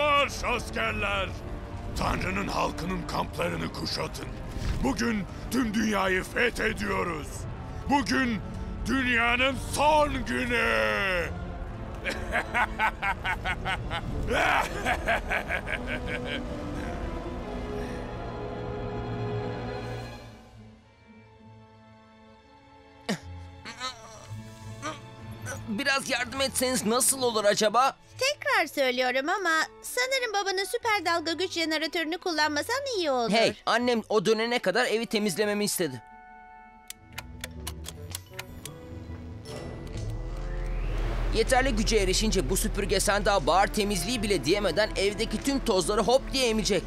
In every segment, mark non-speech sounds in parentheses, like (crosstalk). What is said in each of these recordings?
marş askerler! Tanrı'nın halkının kamplarını kuşatın. Bugün tüm dünyayı fethediyoruz. Bugün dünyanın son günü. Biraz yardım etseniz nasıl olur acaba? Tekrar söylüyorum ama sanırım babanın süper dalga güç jeneratörünü kullanmasan iyi olur. Hey, annem o dönene kadar evi temizlememi istedi. Yeterli güce erişince bu süpürge sen daha bağır temizliği bile diyemeden evdeki tüm tozları hop diye emecek.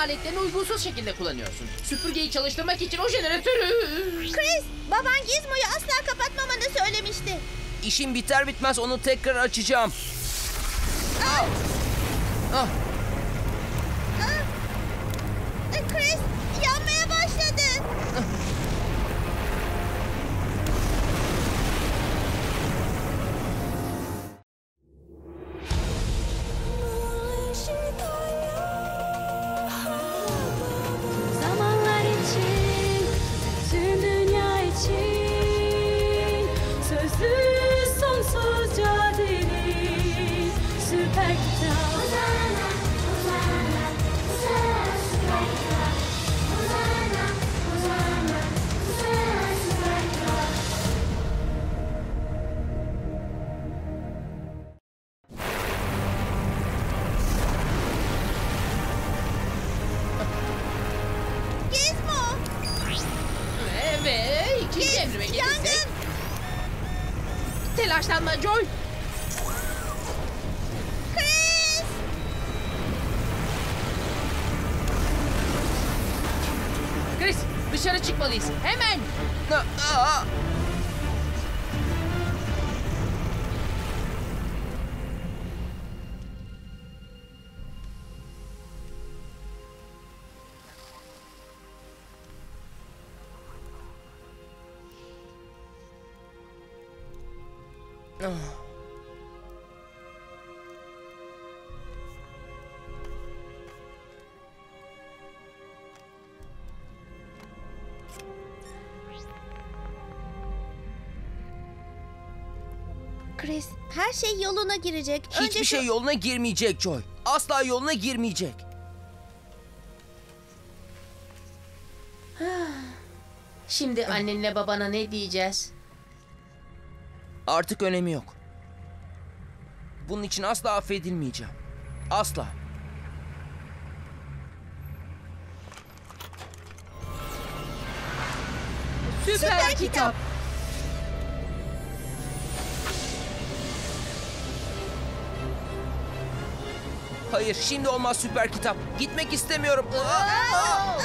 Aletlerini uygunsuz şekilde kullanıyorsun. Süpürgeyi çalıştırmak için o jeneratörü... Chris, baban Gizmo'yu asla kapatmamanı söylemişti. İşim biter bitmez onu tekrar açacağım. Ah! Ah! Joy. Chris. Chris dışarı çıkmalıyız. Hemen. Chris, her şey yoluna girecek. Hiçbir Önce şu- şey yoluna girmeyecek Joy. Asla yoluna girmeyecek. (sighs) Şimdi annenle babana ne diyeceğiz? Artık önemi yok. Bunun için asla affedilmeyeceğim. Asla. Süper, kitap. Hayır, şimdi olmaz süper kitap. Gitmek istemiyorum. Ah! Ah!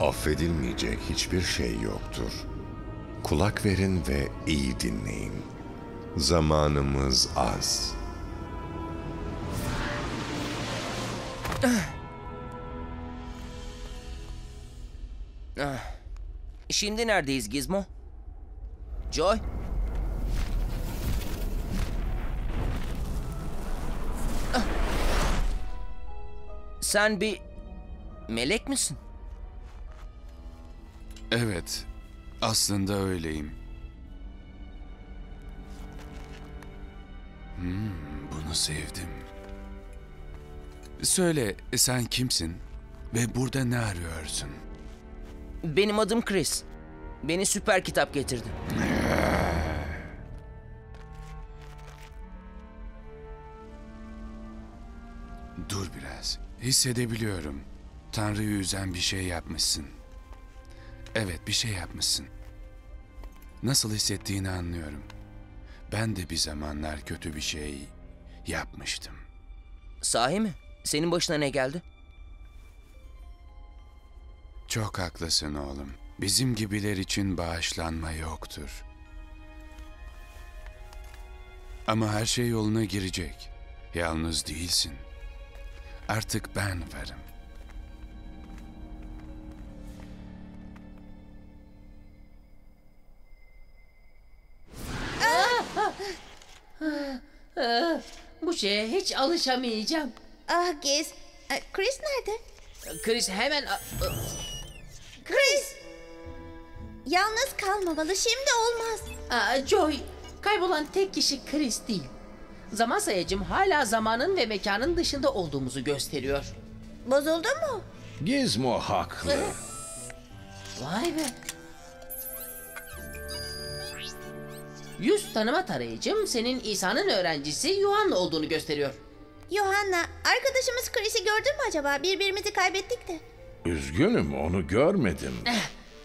Affedilmeyecek hiçbir şey yoktur. Kulak verin ve iyi dinleyin. Zamanımız az. Şimdi neredeyiz Gizmo? Joy? Sen bir melek misin? Evet, aslında öyleyim. Hmm, bunu sevdim. Söyle, sen kimsin? Ve burada ne arıyorsun? Benim adım Chris. Beni süper kitap getirdi. Hissedebiliyorum. Tanrı'yı üzen bir şey yapmışsın. Evet, bir şey yapmışsın. Nasıl hissettiğini anlıyorum. Ben de bir zamanlar kötü bir şey yapmıştım. Sahi mi? Senin başına ne geldi? Çok haklısın oğlum. Bizim gibiler için bağışlanma yoktur. Ama her şey yoluna girecek. Yalnız değilsin. Artık ben varım. Bu şeye hiç alışamayacağım. Ah Giz. Ee, Chris nerede? Chris hemen... a- Chris! Yalnız kalmamalı. Şimdi olmaz. Aa, Joy, kaybolan tek kişi Chris değil. Zaman sayacım hala zamanın ve mekanın dışında olduğumuzu gösteriyor. Bozuldu mu? Gizmo haklı. (laughs) Vay be. Yüz tanıma tarayıcım senin İsa'nın öğrencisi Yuhanna olduğunu gösteriyor. Johanna, arkadaşımız Chris'i gördün mü acaba? Birbirimizi kaybettik de. Üzgünüm onu görmedim.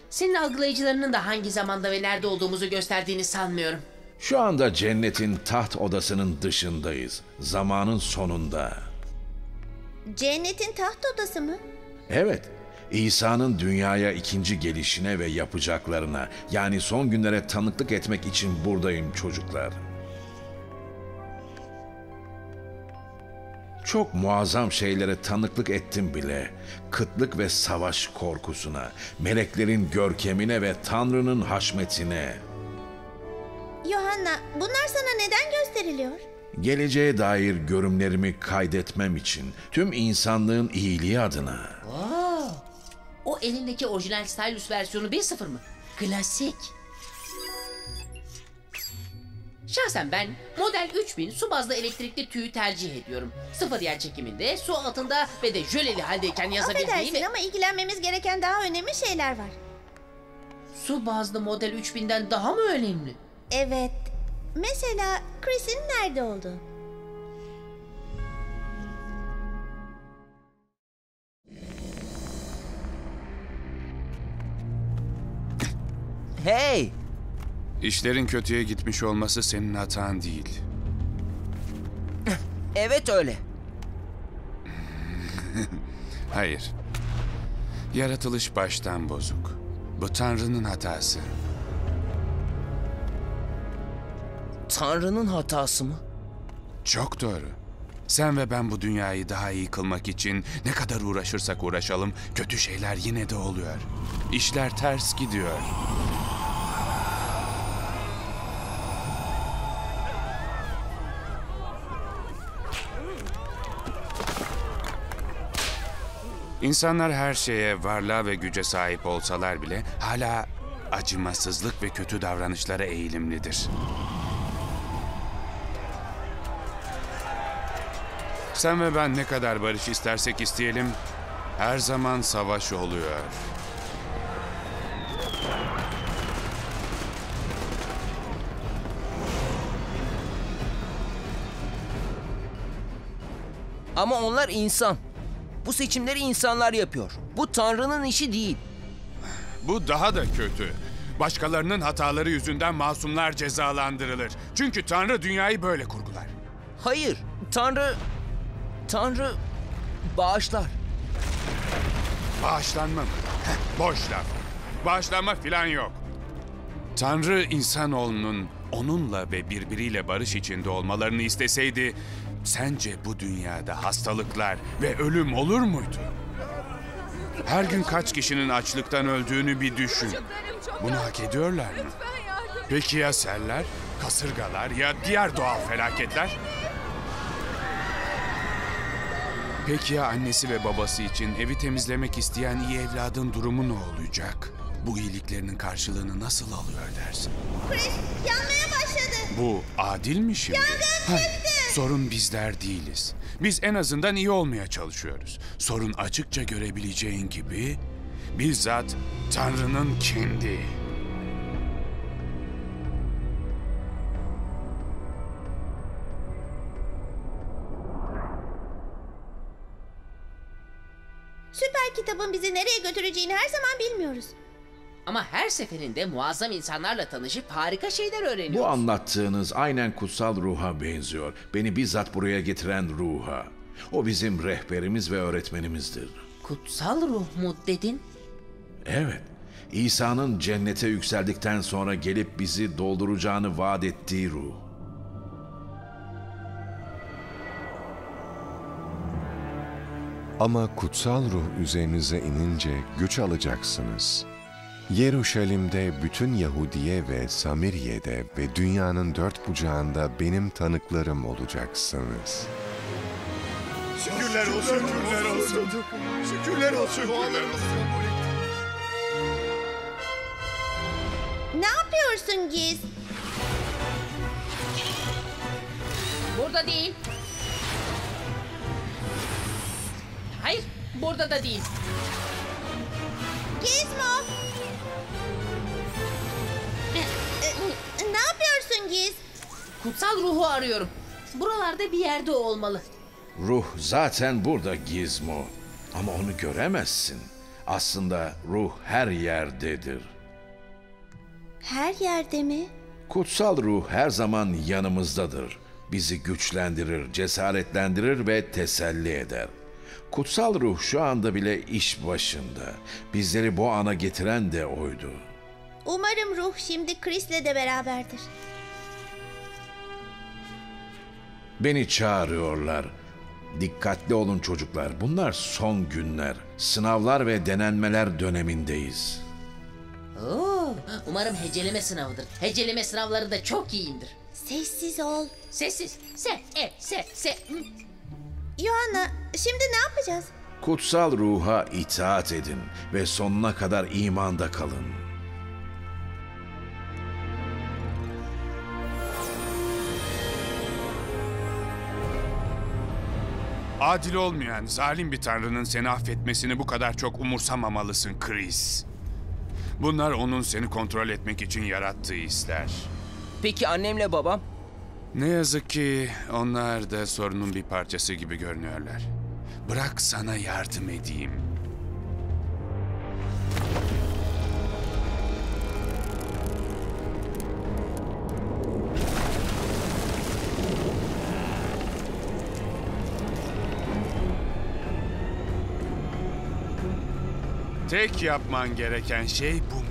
Senin algılayıcılarının da hangi zamanda ve nerede olduğumuzu gösterdiğini sanmıyorum. Şu anda cennetin taht odasının dışındayız. Zamanın sonunda. Cennetin taht odası mı? Evet, İsa'nın dünyaya ikinci gelişine ve yapacaklarına, yani son günlere tanıklık etmek için buradayım çocuklar. Çok muazzam şeylere tanıklık ettim bile. Kıtlık ve savaş korkusuna, meleklerin görkemine ve Tanrı'nın haşmetine. Johanna, bunlar sana neden gösteriliyor? Geleceğe dair görümlerimi kaydetmem için, tüm insanlığın iyiliği adına. O elindeki orijinal Stylus versiyonu 1.0 mı? Klasik. Şahsen ben model 3000 su bazlı elektrikli tüyü tercih ediyorum. Sıfır yer çekiminde, su altında ve de jöleli haldeyken yazabildiğim... Affedersin ama ilgilenmemiz gereken daha önemli şeyler var. Su bazlı model 3000'den daha mı önemli? Evet. Mesela Chris'in nerede olduğu. Hey! İşlerin kötüye gitmiş olması senin hatan değil. Evet öyle. (laughs) Hayır. Yaratılış baştan bozuk. Bu Tanrı'nın hatası. Tanrı'nın hatası mı? Çok doğru. Sen ve ben bu dünyayı daha iyi kılmak için ne kadar uğraşırsak uğraşalım kötü şeyler yine de oluyor. İşler ters gidiyor. İnsanlar her şeye, varlığa ve güce sahip olsalar bile hala acımasızlık ve kötü davranışlara eğilimlidir. Sen ve ben ne kadar barış istersek isteyelim, her zaman savaş oluyor. Ama onlar insan. Bu seçimleri insanlar yapıyor. Bu Tanrı'nın işi değil. Bu daha da kötü. Başkalarının hataları yüzünden masumlar cezalandırılır. Çünkü Tanrı dünyayı böyle kurgular. Hayır, Tanrı... Tanrı bağışlar. Bağışlanma mı? Heh, Boş laf. Bağışlanma filan yok. Tanrı insanoğlunun onunla ve birbiriyle barış içinde olmalarını isteseydi... Sence bu dünyada hastalıklar ve ölüm olur muydu? Her gün kaç kişinin açlıktan öldüğünü bir düşün. Bunu hak ediyorlar mı? Peki ya seller, kasırgalar ya diğer doğal felaketler? Peki ya annesi ve babası için evi temizlemek isteyen iyi evladın durumu ne olacak? Bu iyiliklerinin karşılığını nasıl alıyor dersin? Chris, yanmaya başladı. Bu adil mi şimdi? Hayır, sorun bizler değiliz. Biz en azından iyi olmaya çalışıyoruz. Sorun açıkça görebileceğin gibi bizzat Tanrı'nın kendi. Süper kitabın bizi nereye götüreceğini her zaman bilmiyoruz. Ama her seferinde muazzam insanlarla tanışıp harika şeyler öğreniyoruz. Bu anlattığınız aynen kutsal ruha benziyor. Beni bizzat buraya getiren ruha. O bizim rehberimiz ve öğretmenimizdir. Kutsal ruh mu dedin? Evet, İsa'nın cennete yükseldikten sonra gelip bizi dolduracağını vaat ettiği ruh. Ama kutsal ruh üzerinize inince güç alacaksınız. Yeruşalim'de bütün Yahudiye ve Samiriye'de ve dünyanın dört bucağında benim tanıklarım olacaksınız. Şükürler olsun, şükürler olsun. Şükürler olsun, şükürler olsun. Ne yapıyorsun Giz? Burada değil. Burada da değil. Gizmo! Ne yapıyorsun Giz? Kutsal ruhu arıyorum. Buralarda bir yerde olmalı. Ruh zaten burada Gizmo. Ama onu göremezsin. Aslında ruh her yerdedir. Her yerde mi? Kutsal ruh her zaman yanımızdadır. Bizi güçlendirir, cesaretlendirir ve teselli eder. Kutsal ruh şu anda bile iş başında. Bizleri bu ana getiren de oydu. Umarım ruh şimdi Chris'le de beraberdir. Beni çağırıyorlar. Dikkatli olun çocuklar. Bunlar son günler. Sınavlar ve denenmeler dönemindeyiz. Oo, umarım heceleme sınavıdır. Heceleme sınavları da çok iyiyimdir. Sessiz ol. Sessiz. Se, e, se, se. hı. Yohanna, şimdi ne yapacağız? Kutsal ruha itaat edin ve sonuna kadar imanda kalın. Adil olmayan, zalim bir tanrının seni affetmesini bu kadar çok umursamamalısın Chris. Bunlar onun seni kontrol etmek için yarattığı hisler. Peki annemle babam? Ne yazık ki onlar da sorunun bir parçası gibi görünüyorlar. Bırak sana yardım edeyim. Tek yapman gereken şey bu.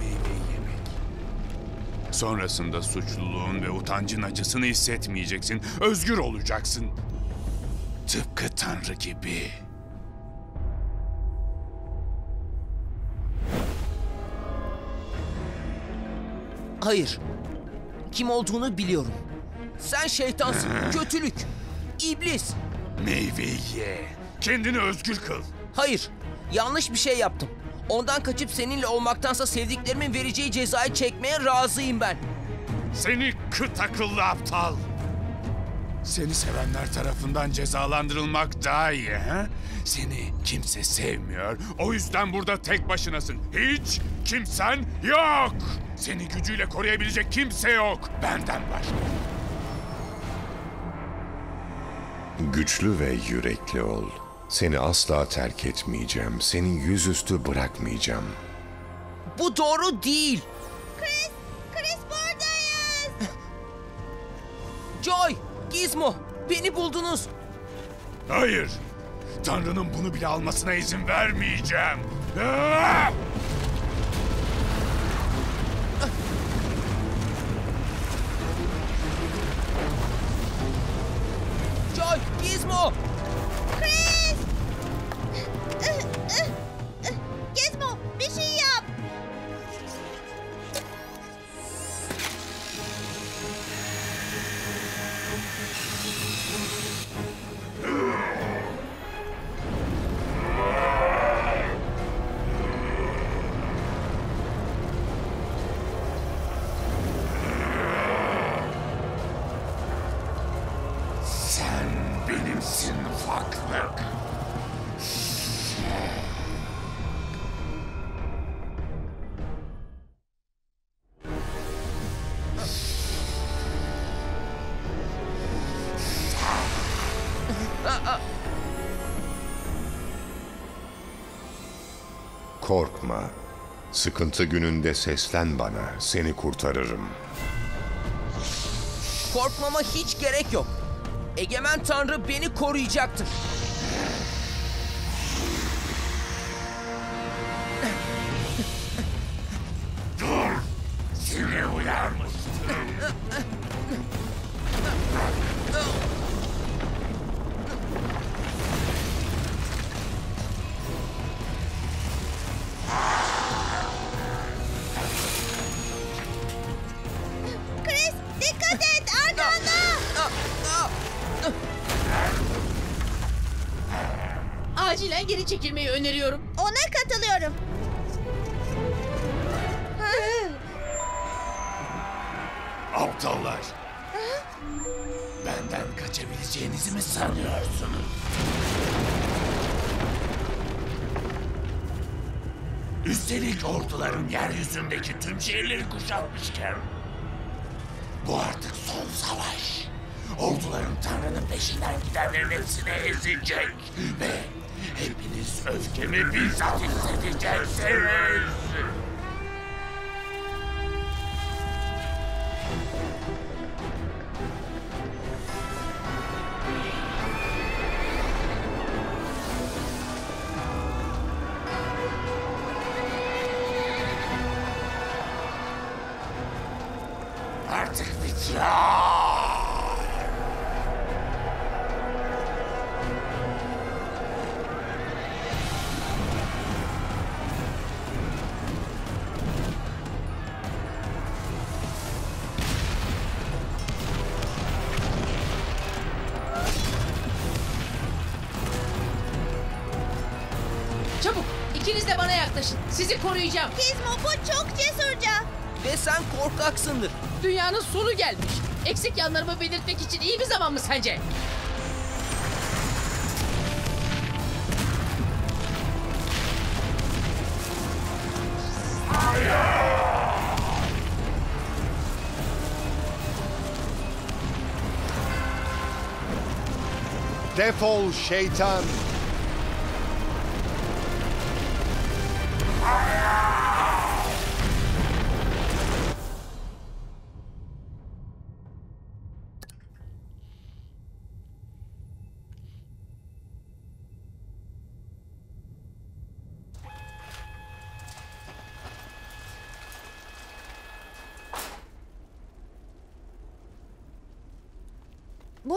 Sonrasında suçluluğun ve utancın acısını hissetmeyeceksin. Özgür olacaksın. Tıpkı Tanrı gibi. Hayır. Kim olduğunu biliyorum. Sen şeytansın, kötülük, iblis. Meyveyi ye. Kendini özgür kıl. Hayır, yanlış bir şey yaptım. Ondan kaçıp seninle olmaktansa sevdiklerimin vereceği cezayı çekmeye razıyım ben. Seni kıt akıllı aptal. Seni sevenler tarafından cezalandırılmak daha iyi ha? Seni kimse sevmiyor. O yüzden burada tek başınasın. Hiç kimsen yok. Seni gücüyle koruyabilecek kimse yok. Benden başka. Güçlü ve yürekli ol. Seni asla terk etmeyeceğim. Seni yüzüstü bırakmayacağım. Bu doğru değil. Chris! Chris buradayız! (gasps) Joy, Gizmo, beni buldunuz. Hayır. Tanrı'nın bunu bile almasına izin vermeyeceğim. (gasps) Joy, Gizmo. Chris! Gizmo Korkma. Sıkıntı gününde seslen bana. Seni kurtarırım. Korkmama hiç gerek yok. Egemen Tanrı beni koruyacaktır. Acilen geri çekilmeyi öneriyorum. Ona katılıyorum. Aptallar. Benden kaçabileceğinizi mi sanıyorsunuz? Üstelik ordularım yeryüzündeki tüm şehirleri kuşatmışken. Bu artık son savaş. Ordularım Tanrı'nın peşinden gidenlerin hepsini ezecek. Ve hepiniz öfkemi bizzat hissedeceksiniz. Artık bitiyor. Yaklaşın. Sizi koruyacağım. Gizmo bu çok cesurca. Ve sen korkaksındır. Dünyanın sonu gelmiş. Eksik yanlarımı belirtmek için iyi bir zaman mı sence? Defol şeytan.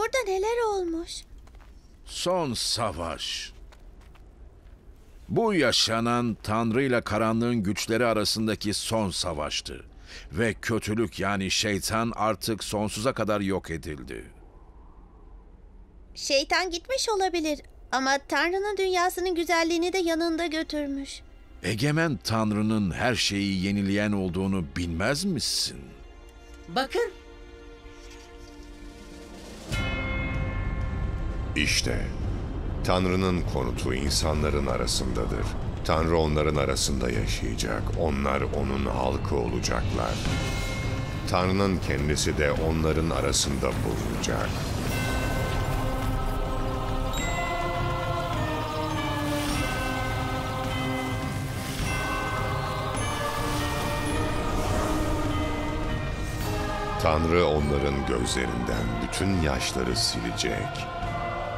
Burada neler olmuş? Son savaş. Bu yaşanan Tanrı ile karanlığın güçleri arasındaki son savaştı. Ve kötülük yani şeytan artık sonsuza kadar yok edildi. Şeytan gitmiş olabilir ama Tanrı'nın dünyasının güzelliğini de yanında götürmüş. Egemen Tanrı'nın her şeyi yenileyen olduğunu bilmez misin? Bakın İşte Tanrı'nın konutu insanların arasındadır. Tanrı onların arasında yaşayacak. Onlar onun halkı olacaklar. Tanrı'nın kendisi de onların arasında bulunacak. Tanrı onların gözlerinden bütün yaşları silecek.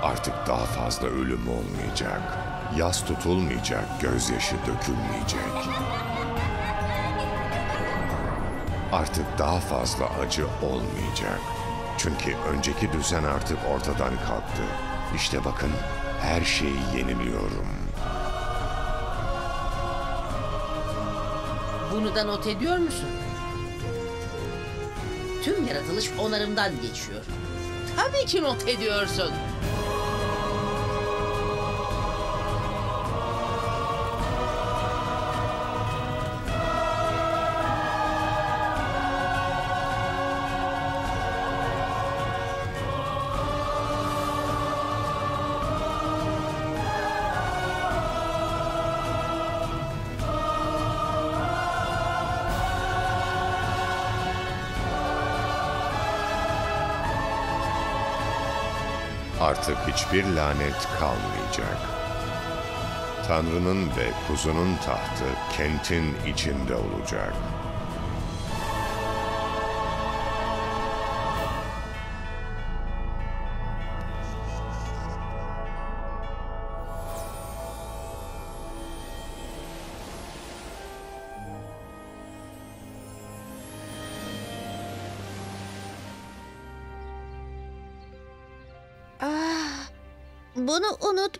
Artık daha fazla ölüm olmayacak. Yas tutulmayacak, gözyaşı dökülmeyecek. Artık daha fazla acı olmayacak. Çünkü önceki düzen artık ortadan kalktı. İşte bakın, her şeyi yeniliyorum. bunu da not ediyor musun? Tüm yaratılış onarımdan geçiyor. Tabii ki not ediyorsun. Artık hiçbir lanet kalmayacak. Tanrı'nın ve kuzunun tahtı kentin içinde olacak.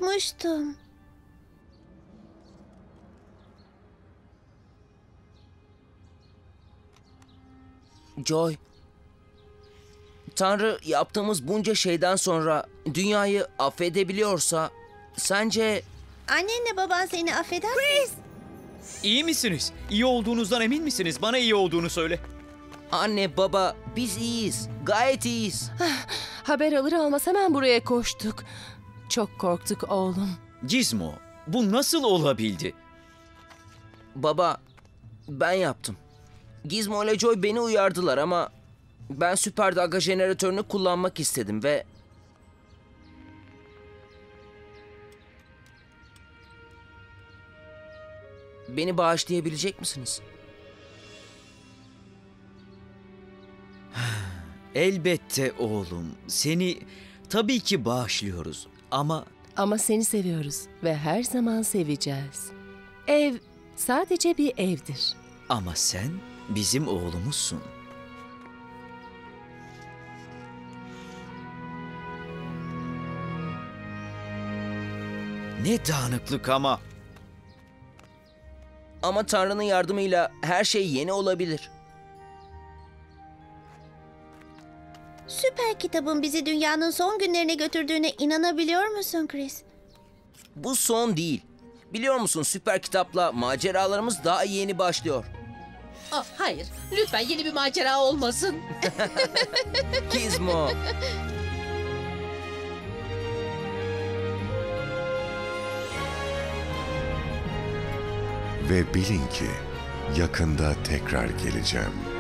Unutmuştum. Joy. Tanrı yaptığımız bunca şeyden sonra dünyayı affedebiliyorsa sence Annenle baban seni affeder mi? İyi misiniz? İyi olduğunuzdan emin misiniz? Bana iyi olduğunu söyle. anne baba biz iyiyiz. Gayet iyiyiz. Haber alır almaz hemen buraya koştuk. Çok korktuk oğlum. Gizmo, bu nasıl olabildi? Baba ben yaptım. Gizmo ile Joy beni uyardılar ama ben süper dalga jeneratörünü kullanmak istedim ve Beni bağışlayabilecek misiniz? (sighs) Elbette oğlum. Seni tabii ki bağışlıyoruz. Ama Ama seni seviyoruz ve her zaman seveceğiz. Ev sadece bir evdir. ama sen bizim oğlumuzsun. Ne dağınıklık ama. Ama Tanrı'nın yardımıyla her şey yeni olabilir. Süper kitabın bizi dünyanın son günlerine götürdüğüne inanabiliyor musun Chris? Bu son değil. Biliyor musun süper kitapla maceralarımız daha yeni başlıyor. Ah, hayır, lütfen yeni bir macera olmasın. (laughs) Gizmo. Ve bilin ki yakında tekrar geleceğim.